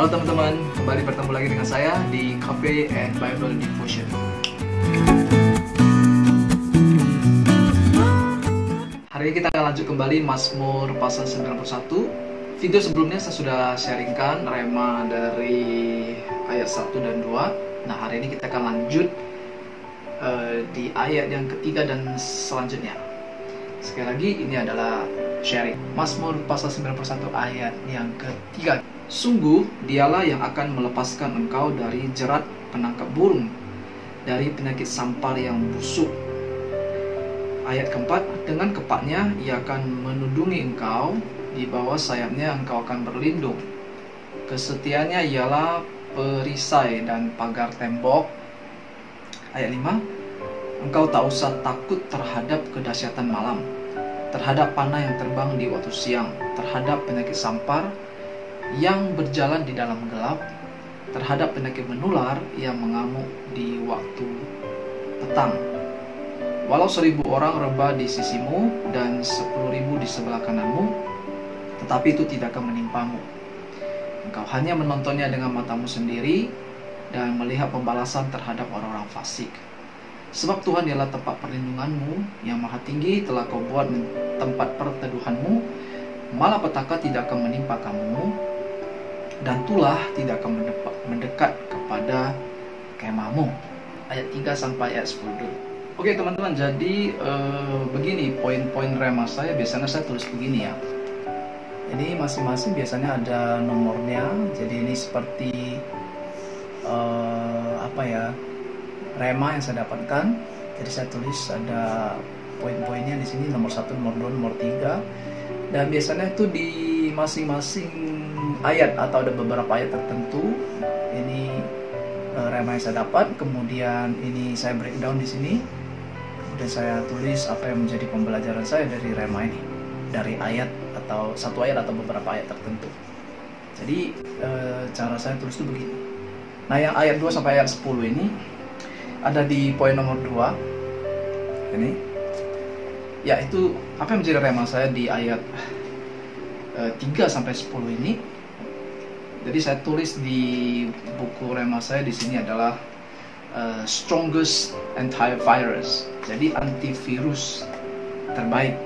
Halo teman-teman, kembali bertemu lagi dengan saya di Cafe and Bible Devotion. Hari ini kita akan lanjut kembali Mazmur pasal 91. Video sebelumnya saya sudah sharingkan rema dari ayat 1 dan 2. Nah, hari ini kita akan lanjut uh, di ayat yang ketiga dan selanjutnya. Sekali lagi ini adalah sharing. Mazmur pasal 91 ayat yang ketiga. Sungguh dialah yang akan melepaskan engkau dari jerat penangkap burung, dari penyakit sampar yang busuk. Ayat keempat, dengan kepaknya ia akan menudungi engkau, di bawah sayapnya engkau akan berlindung. Kesetiaannya ialah perisai dan pagar tembok. Ayat 5, engkau tak usah takut terhadap kedahsyatan malam, terhadap panah yang terbang di waktu siang, terhadap penyakit sampar yang berjalan di dalam gelap, terhadap penyakit menular yang mengamuk di waktu petang. Walau seribu orang rebah di sisimu dan sepuluh ribu di sebelah kananmu, tetapi itu tidak akan menimpamu. Engkau hanya menontonnya dengan matamu sendiri dan melihat pembalasan terhadap orang-orang fasik. Sebab Tuhan ialah tempat perlindunganmu yang maha tinggi telah kau buat tempat perteduhanmu, malah petaka tidak akan menimpa kamu, dan tulah tidak akan mendekat kepada kemahmu. Ayat 3 sampai ayat 10 dulu. Oke teman-teman, jadi uh, begini poin-poin rema saya biasanya saya tulis begini ya. Ini masing-masing biasanya ada nomornya, jadi ini seperti uh, apa ya rema yang saya dapatkan jadi saya tulis ada poin-poinnya di sini nomor satu nomor dua nomor tiga dan biasanya itu di masing-masing ayat atau ada beberapa ayat tertentu. Ini uh, rema yang saya dapat. Kemudian ini saya breakdown di sini. Kemudian saya tulis apa yang menjadi pembelajaran saya dari rema ini. Dari ayat atau satu ayat atau beberapa ayat tertentu. Jadi e, cara saya tulis itu begini. Nah yang ayat 2 sampai ayat 10 ini ada di poin nomor 2 ini. Yaitu apa yang menjadi rema saya di ayat e, 3 sampai 10 ini jadi saya tulis di buku rema saya di sini adalah uh, strongest antivirus. Jadi antivirus terbaik.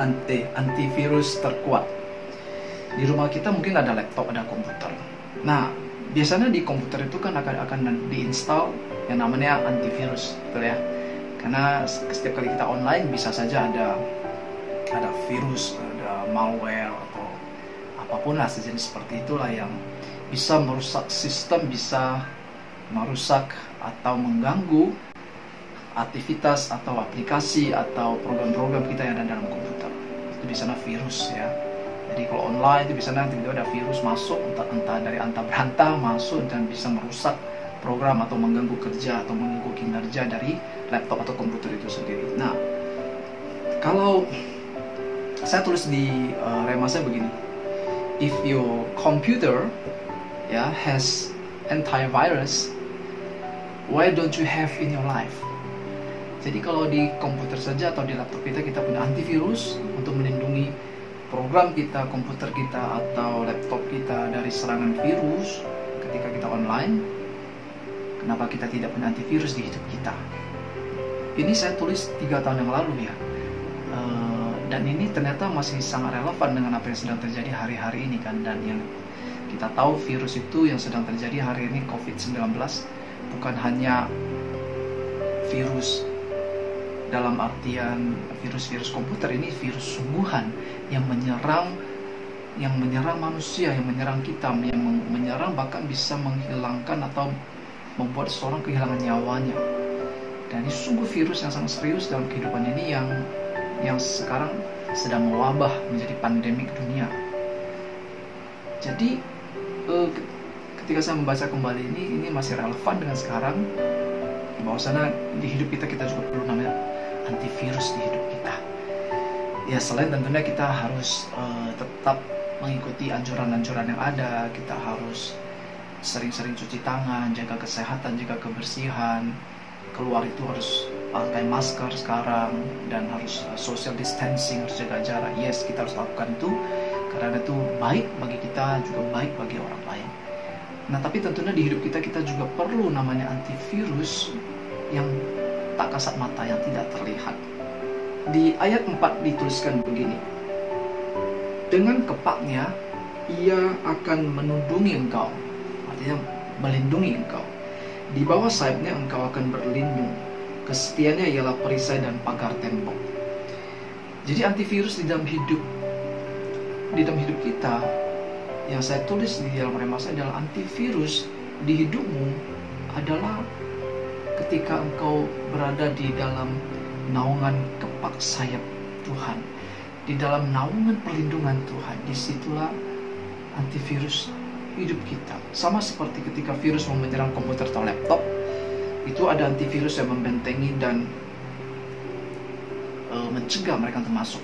Anti antivirus terkuat. Di rumah kita mungkin ada laptop ada komputer. Nah biasanya di komputer itu kan akan akan diinstal yang namanya antivirus betul ya? Karena setiap kali kita online bisa saja ada ada virus ada malware apa pun lah sejenis seperti itulah yang bisa merusak sistem bisa merusak atau mengganggu aktivitas atau aplikasi atau program-program kita yang ada dalam komputer. Itu bisa virus ya. Jadi kalau online itu bisa nanti tiba ada virus masuk entah, entah dari antah berantah masuk dan bisa merusak program atau mengganggu kerja atau mengganggu kinerja dari laptop atau komputer itu sendiri. Nah kalau saya tulis di uh, rema begini if your computer yeah, has antivirus why don't you have in your life jadi kalau di komputer saja atau di laptop kita kita punya antivirus untuk melindungi program kita, komputer kita atau laptop kita dari serangan virus ketika kita online. Kenapa kita tidak punya antivirus di hidup kita? Ini saya tulis tiga tahun yang lalu ya. Dan ini ternyata masih sangat relevan dengan apa yang sedang terjadi hari-hari ini kan dan yang kita tahu virus itu yang sedang terjadi hari ini COVID-19 bukan hanya virus dalam artian virus-virus komputer ini virus sungguhan yang menyerang yang menyerang manusia, yang menyerang kita, yang menyerang bahkan bisa menghilangkan atau membuat seorang kehilangan nyawanya. Dan ini sungguh virus yang sangat serius dalam kehidupan ini yang yang sekarang sedang mewabah menjadi pandemik dunia. Jadi eh, ketika saya membaca kembali ini, ini masih relevan dengan sekarang bahwa sana di hidup kita kita juga perlu namanya antivirus di hidup kita. Ya selain tentunya kita harus uh, tetap mengikuti anjuran-anjuran yang ada, kita harus sering-sering cuci tangan, jaga kesehatan, jaga kebersihan. Keluar itu harus pakai masker sekarang dan harus uh, social distancing, harus jaga jarak. Yes, kita harus lakukan itu karena itu baik bagi kita juga baik bagi orang lain. Nah tapi tentunya di hidup kita kita juga perlu namanya antivirus yang tak kasat mata yang tidak terlihat. Di ayat 4 dituliskan begini dengan kepaknya ia akan menundungi engkau artinya melindungi engkau. Di bawah sayapnya engkau akan berlindung kesetiaannya ialah perisai dan pagar tembok. Jadi antivirus di dalam hidup di dalam hidup kita yang saya tulis di dalam remasa adalah antivirus di hidupmu adalah ketika engkau berada di dalam naungan kepak sayap Tuhan. Di dalam naungan perlindungan Tuhan di situlah antivirus hidup kita. Sama seperti ketika virus mau menyerang komputer atau laptop itu ada antivirus yang membentengi dan uh, mencegah mereka untuk masuk.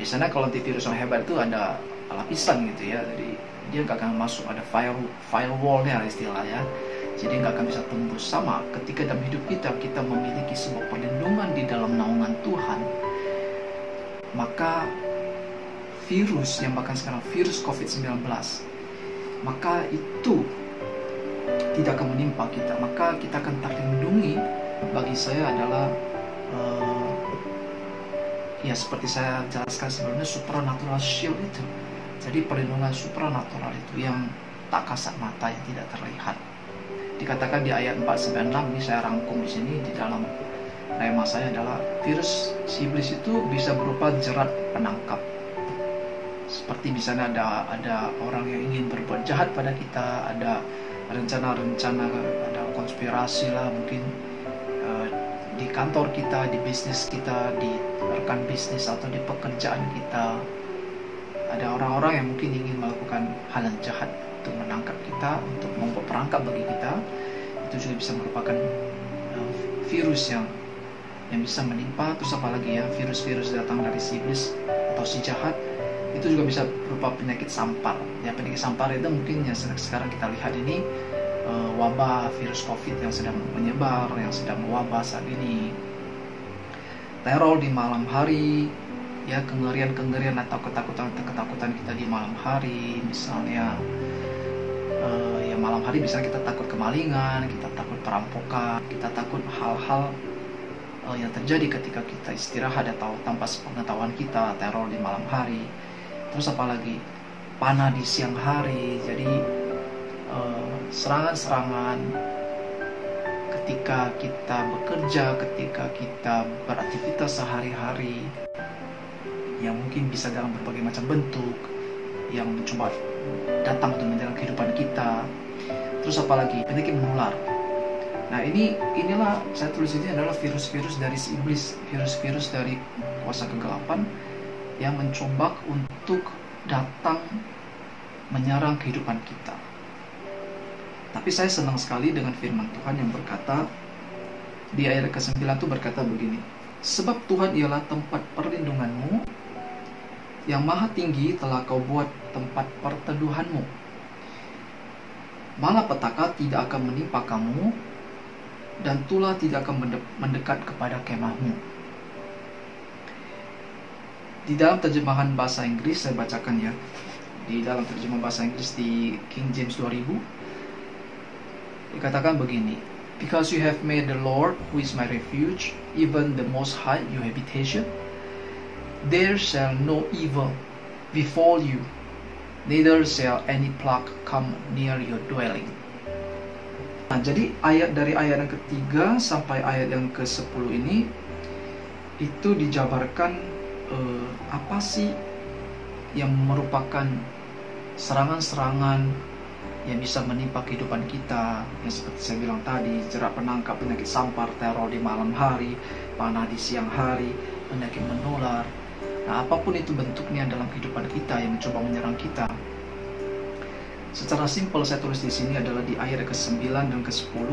Biasanya kalau antivirus yang hebat itu ada lapisan gitu ya. Jadi dia nggak akan masuk. Ada file firewallnya istilahnya jadi nggak akan bisa tembus. Sama ketika dalam hidup kita kita memiliki sebuah perlindungan di dalam naungan Tuhan maka virus yang bahkan sekarang virus COVID-19 maka itu tidak akan menimpa kita maka kita akan terlindungi bagi saya adalah uh, ya seperti saya jelaskan sebelumnya supranatural shield itu. Jadi perlindungan supranatural itu yang tak kasat mata yang tidak terlihat. Dikatakan di ayat 496 ini saya rangkum di sini di dalam tema saya adalah virus siblis itu bisa berupa jerat penangkap. Seperti misalnya ada ada orang yang ingin berbuat jahat pada kita ada rencana-rencana ada konspirasi lah mungkin uh, di kantor kita di bisnis kita di rekan bisnis atau di pekerjaan kita. Ada orang-orang yang mungkin ingin melakukan hal yang jahat untuk menangkap kita untuk membuat perangkap bagi kita. Itu juga bisa merupakan uh, virus yang yang bisa menimpa. Terus apalagi ya virus-virus datang dari si iblis atau si jahat itu juga bisa berupa penyakit sampar. Ya penyakit sampar itu mungkin yang sekarang kita lihat ini uh, wabah virus covid yang sedang menyebar yang sedang mewabah saat ini. Teror di malam hari ya kengerian-kengerian atau ketakutan-ketakutan kita di malam hari misalnya uh, ya malam hari bisa kita takut kemalingan kita takut perampokan kita takut hal-hal uh, yang terjadi ketika kita istirahat atau tanpa pengetahuan kita teror di malam hari terus apalagi? Panah di siang hari. Jadi uh, serangan-serangan ketika kita bekerja ketika kita beraktivitas sehari-hari yang mungkin bisa dalam berbagai macam bentuk yang mencoba datang untuk menyerang kehidupan kita. Terus apalagi? Penyakit menular. Nah ini inilah saya tulis ini adalah virus-virus dari si iblis, virus-virus dari kuasa kegelapan yang mencoba untuk datang menyerang kehidupan kita. Tapi saya senang sekali dengan firman Tuhan yang berkata di ayat ke-9 itu berkata begini. Sebab Tuhan ialah tempat perlindunganmu yang maha tinggi telah kau buat tempat perteduhanmu. Malapetaka tidak akan menimpa kamu dan tulah tidak akan mendekat kepada kemahmu. Di dalam terjemahan bahasa Inggris saya bacakan ya. Di dalam terjemahan bahasa Inggris di King James 2000 dikatakan begini, Because you have made the Lord, who is my refuge, even the Most High your habitation, there shall no evil befall you, neither shall any plague come near your dwelling. Nah, jadi ayat dari ayat yang ketiga sampai ayat yang ke sepuluh ini itu dijabarkan eh, apa sih yang merupakan serangan-serangan yang bisa menimpa kehidupan kita yang seperti saya bilang tadi jerat penangkap penyakit sampar teror di malam hari panah di siang hari penyakit menular nah apa pun itu bentuknya dalam kehidupan kita yang mencoba menyerang kita Secara simpel saya tulis di sini adalah di ayat ke-9 dan ke-10.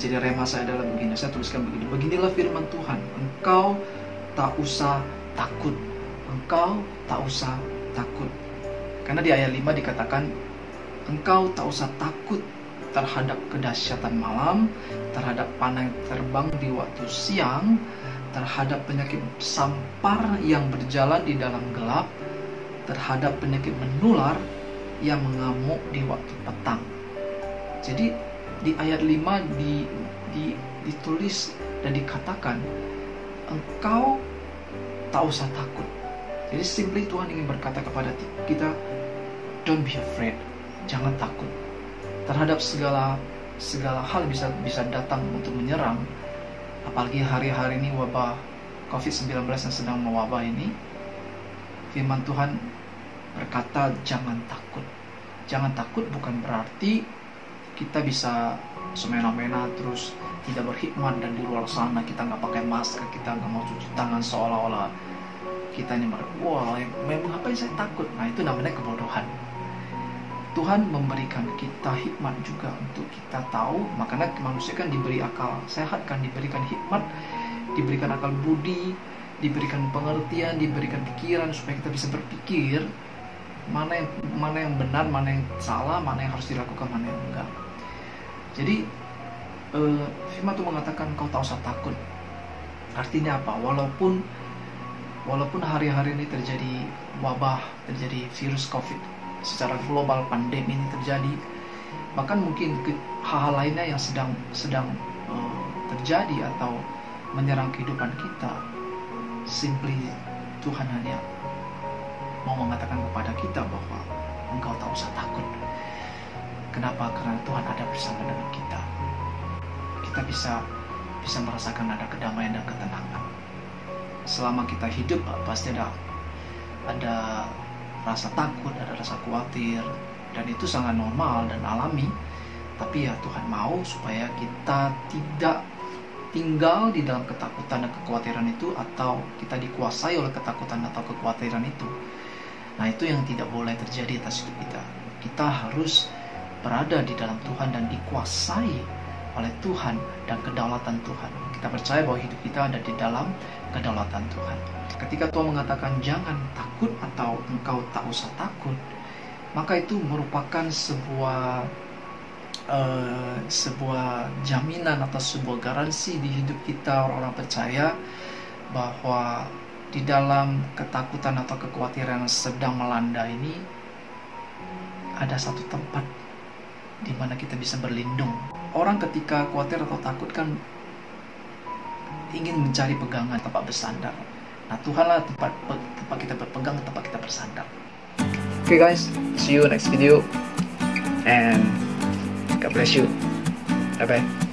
Jadi rema saya adalah begini, saya tuliskan begini. Beginilah firman Tuhan, engkau tak usah takut. Engkau tak usah takut. Karena di ayat 5 dikatakan, engkau tak usah takut terhadap kedahsyatan malam, terhadap panah terbang di waktu siang, terhadap penyakit sampar yang berjalan di dalam gelap, terhadap penyakit menular yang mengamuk di waktu petang. Jadi di ayat 5 di, di, ditulis dan dikatakan engkau tak usah takut. Jadi simply Tuhan ingin berkata kepada kita don't be afraid. Jangan takut terhadap segala segala hal bisa bisa datang untuk menyerang apalagi hari-hari ini wabah COVID-19 yang sedang mewabah ini firman Tuhan berkata jangan takut jangan takut bukan berarti kita bisa semena-mena terus tidak berhikmat dan di luar sana kita nggak pakai masker kita nggak mau cuci tangan seolah-olah. Kita ini wah memang apa yang saya takut? Nah itu namanya kebodohan. Tuhan memberikan kita hikmat juga untuk kita tahu makanya manusia kan diberi akal sehat kan diberikan hikmat diberikan akal budi diberikan pengertian diberikan pikiran supaya kita bisa berpikir mana yang mana yang benar mana yang salah mana yang harus dilakukan mana yang enggak. Jadi uh, firman Tuhan mengatakan kau tak usah takut. Artinya apa? Walaupun walaupun hari-hari ini terjadi wabah terjadi virus covid secara global pandemi ini terjadi bahkan mungkin hal-hal lainnya yang sedang sedang uh, terjadi atau menyerang kehidupan kita simply Tuhan hanya mau mengatakan kepada kita bahwa engkau tak usah takut. Kenapa? Karena Tuhan ada bersama dengan kita kita bisa bisa merasakan ada kedamaian dan ketenangan selama kita hidup pasti ada ada rasa takut, ada rasa khawatir, dan itu sangat normal dan alami. Tapi ya Tuhan mau supaya kita tidak tinggal di dalam ketakutan dan kekhawatiran itu atau kita dikuasai oleh ketakutan atau kekhawatiran itu. Nah itu yang tidak boleh terjadi atas hidup kita. Kita harus berada di dalam Tuhan dan dikuasai oleh Tuhan dan kedaulatan Tuhan. Kita percaya bahwa hidup kita ada di dalam kedaulatan Tuhan. Ketika Tuhan mengatakan jangan takut atau engkau tak usah takut, maka itu merupakan sebuah uh, sebuah jaminan atau sebuah garansi di hidup kita orang-orang percaya bahwa di dalam ketakutan atau kekhawatiran yang sedang melanda ini ada satu tempat di mana kita bisa berlindung. Orang ketika khawatir atau takut kan ingin mencari pegangan tempat bersandar. Nah Tuhanlah tempat tempat kita berpegang, tempat kita bersandar. Okay guys, see you next video and God bless you. Bye bye.